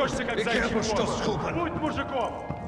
Трясешься, как зайчий что. Будь мужиком!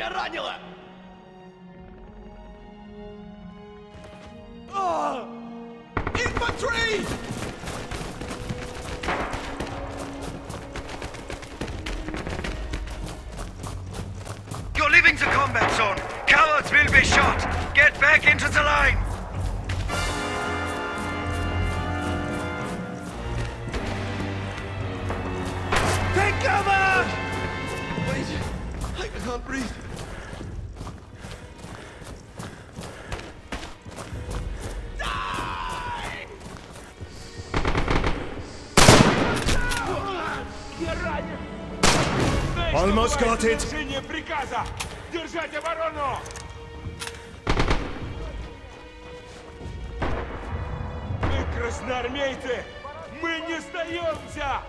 Меня ранило! Infantry! You're leaving the combat zone. Cowards will be shot. Get back into the line. Take cover! Wait, I can't breathe. Almost got it. Приказа! Держать оборону! Мы красноармейцы! Мы не сдаемся!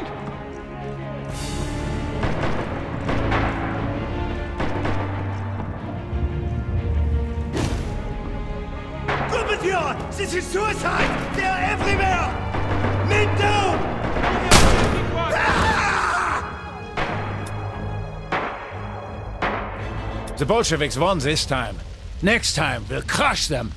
Coming! Gouvernement! This is suicide! They are everywhere! Me too! The Bolsheviks won this time. Next time, we'll crush them.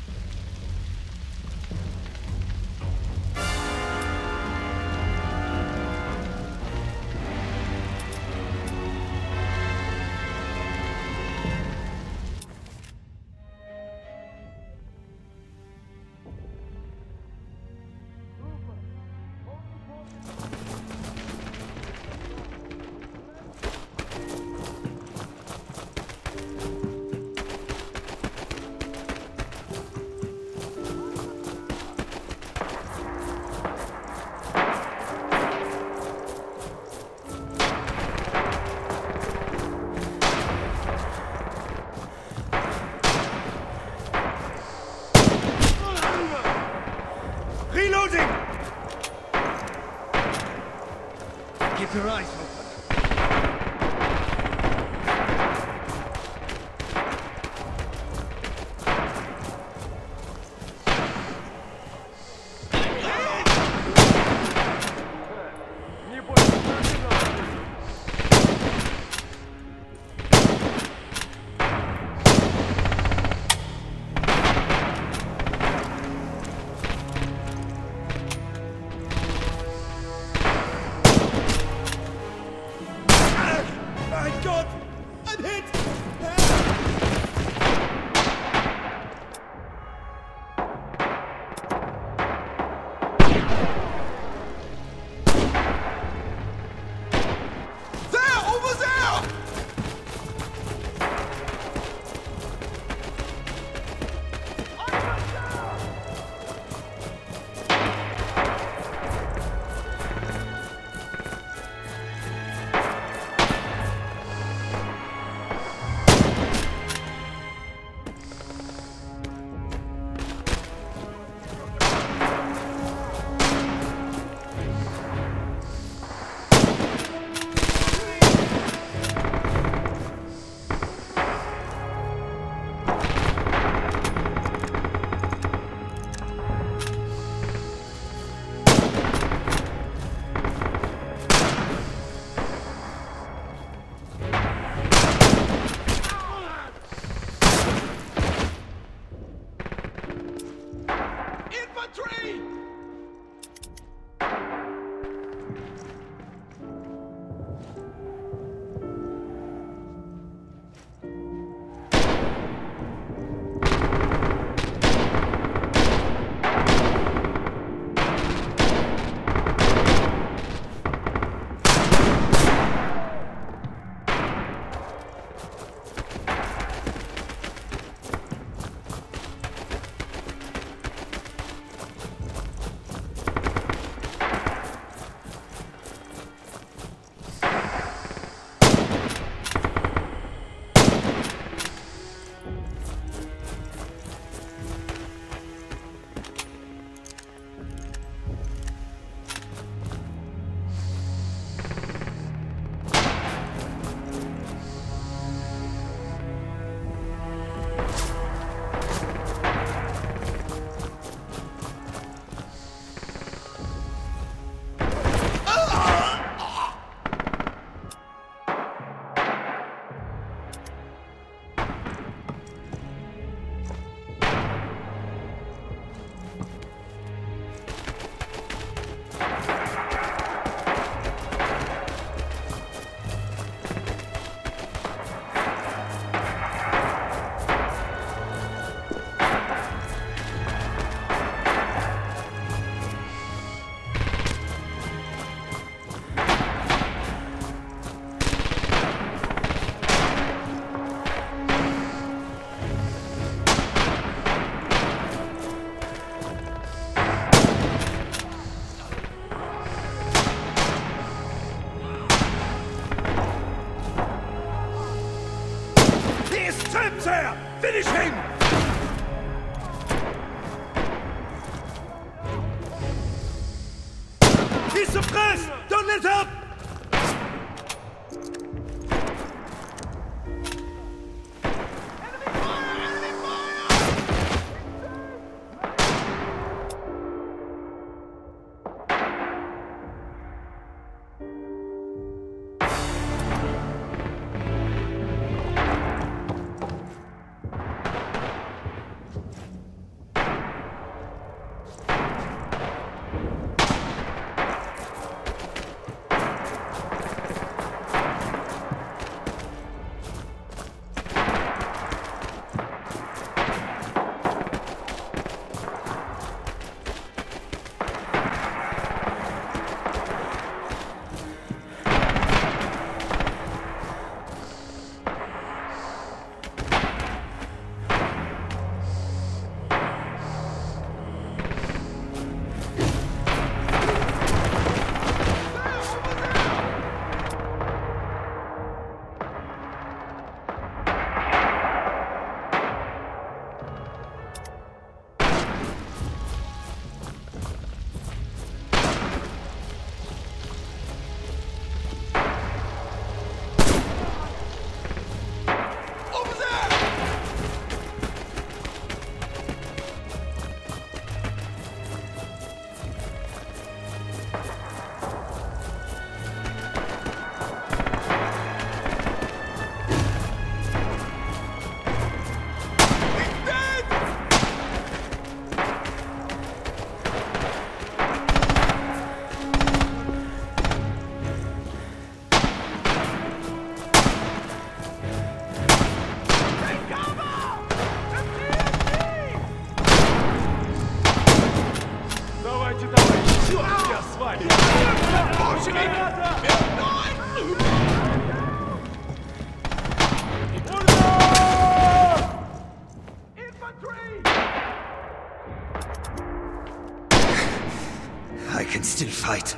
I can still fight.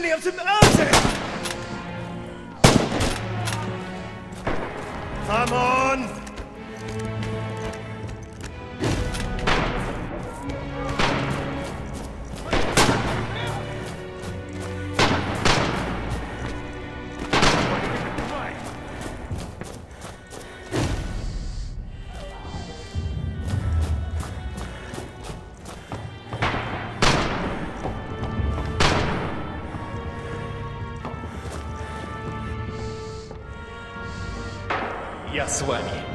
Finally, have some answers! Я с вами.